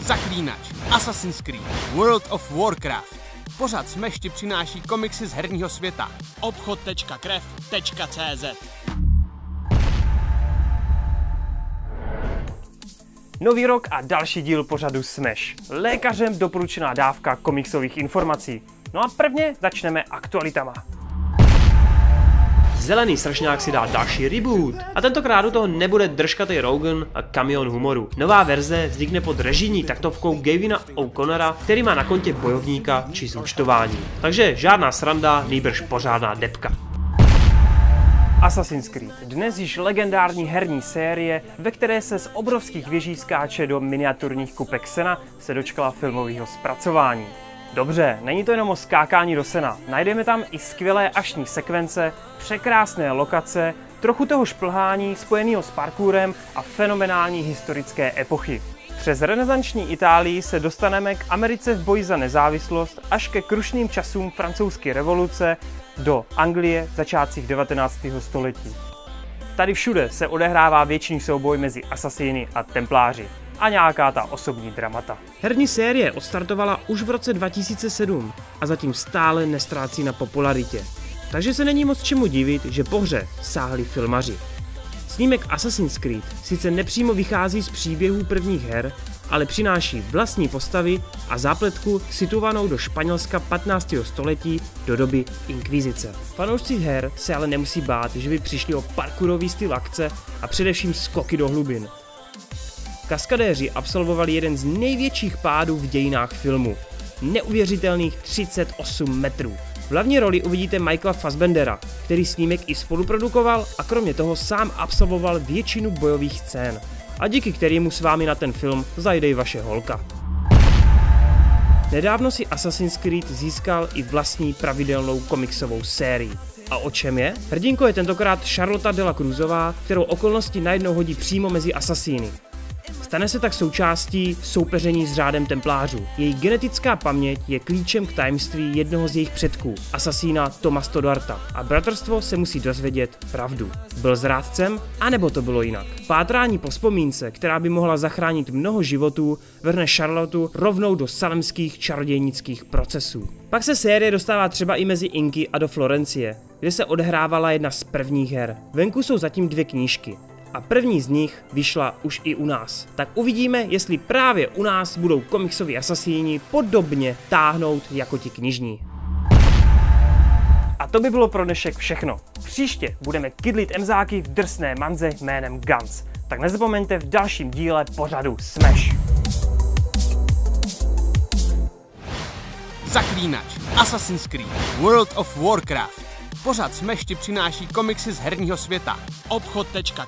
Zaklínač, Assassin's Creed, World of Warcraft. Pořád Smash ti přináší komiksy z herního světa. obchod.krev.cz Nový rok a další díl pořadu Smash. Lékařem doporučená dávka komiksových informací. No a prvně začneme aktualitama. Zelený strašňák si dá další reboot. A tentokrát u toho nebude držkatý Rogan a kamion humoru. Nová verze vznikne pod režijní taktovkou Gavina O'Connora, který má na kontě bojovníka či zúčtování. Takže žádná sranda, nýbrž pořádná depka. Assassin's Creed, dnes již legendární herní série, ve které se z obrovských věží skáče do miniaturních kupek sena, se dočkala filmového zpracování. Dobře, není to jenom o skákání do sena. Najdeme tam i skvělé ašní sekvence, překrásné lokace, trochu toho šplhání spojeného s parkourem a fenomenální historické epochy. Přes renesanční Itálii se dostaneme k Americe v boji za nezávislost až ke krušným časům francouzské revoluce do Anglie začátcích 19. století. Tady všude se odehrává věčný souboj mezi asasíny a templáři a nějaká ta osobní dramata. Herní série odstartovala už v roce 2007 a zatím stále nestrácí na popularitě. Takže se není moc čemu divit, že po hře sáhli filmaři. Snímek Assassin's Creed sice nepřímo vychází z příběhů prvních her, ale přináší vlastní postavy a zápletku situovanou do Španělska 15. století do doby inkvizice. Fanoušci her se ale nemusí bát, že by přišli o parkourový styl akce a především skoky do hlubin. Kaskadéři absolvovali jeden z největších pádů v dějinách filmu. Neuvěřitelných 38 metrů. V hlavní roli uvidíte Michaela Fassbendera, který snímek i spoluprodukoval a kromě toho sám absolvoval většinu bojových scén. A díky kterému s vámi na ten film zajde i vaše holka. Nedávno si Assassin's Creed získal i vlastní pravidelnou komiksovou sérii. A o čem je? Hrdinko je tentokrát Charlotte de la Cruzová, kterou okolnosti najednou hodí přímo mezi asasíny. Stane se tak součástí soupeření s řádem templářů. Její genetická paměť je klíčem k tajemství jednoho z jejich předků, asasína Toma Stodarta. A bratrstvo se musí dozvědět pravdu. Byl zrádcem, anebo to bylo jinak. Pátrání po vzpomínce, která by mohla zachránit mnoho životů, vrhne Charlotu rovnou do salemských čarodějnických procesů. Pak se série dostává třeba i mezi Inky a do Florencie, kde se odehrávala jedna z prvních her. Venku jsou zatím dvě knížky a první z nich vyšla už i u nás. Tak uvidíme, jestli právě u nás budou komiksoví asasíni podobně táhnout jako ti knižní. A to by bylo pro dnešek všechno. Příště budeme kydlit emzáky v drsné manze jménem Guns. Tak nezapomeňte v dalším díle pořadu Smash. Zaklínač, Assassin's Creed, World of Warcraft. Pořád Smash ti přináší komiksy z herního světa. obchod.krev.cz